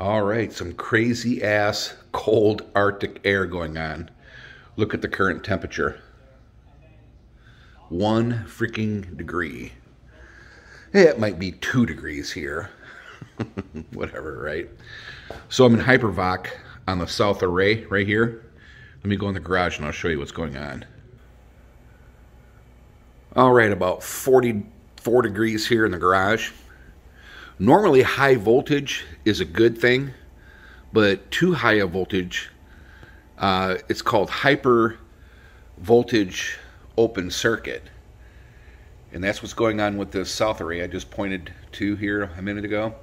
All right, some crazy ass cold Arctic air going on. Look at the current temperature. One freaking degree. It might be two degrees here. Whatever, right? So I'm in HyperVOC on the south array right here. Let me go in the garage and I'll show you what's going on. All right, about 44 degrees here in the garage. Normally high voltage is a good thing, but too high a voltage, uh, it's called hyper voltage open circuit. And that's what's going on with this south array I just pointed to here a minute ago,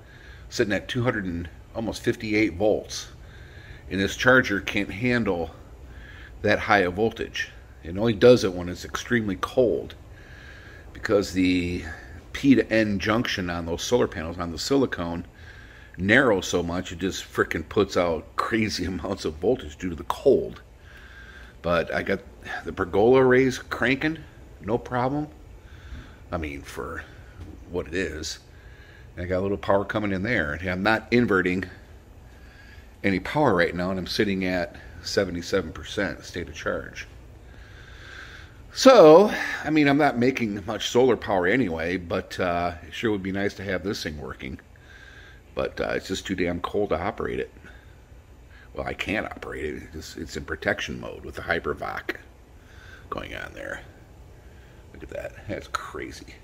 sitting at 200 and almost 58 volts. And this charger can't handle that high a voltage. It only does it when it's extremely cold because the P to N junction on those solar panels on the silicone narrow so much it just freaking puts out crazy amounts of voltage due to the cold. But I got the pergola arrays cranking, no problem. I mean, for what it is. I got a little power coming in there. And I'm not inverting any power right now, and I'm sitting at 77% state of charge. So, I mean, I'm not making much solar power anyway, but uh, it sure would be nice to have this thing working. But uh, it's just too damn cold to operate it. Well, I can't operate it. It's, it's in protection mode with the HyperVOC going on there. Look at that. That's crazy.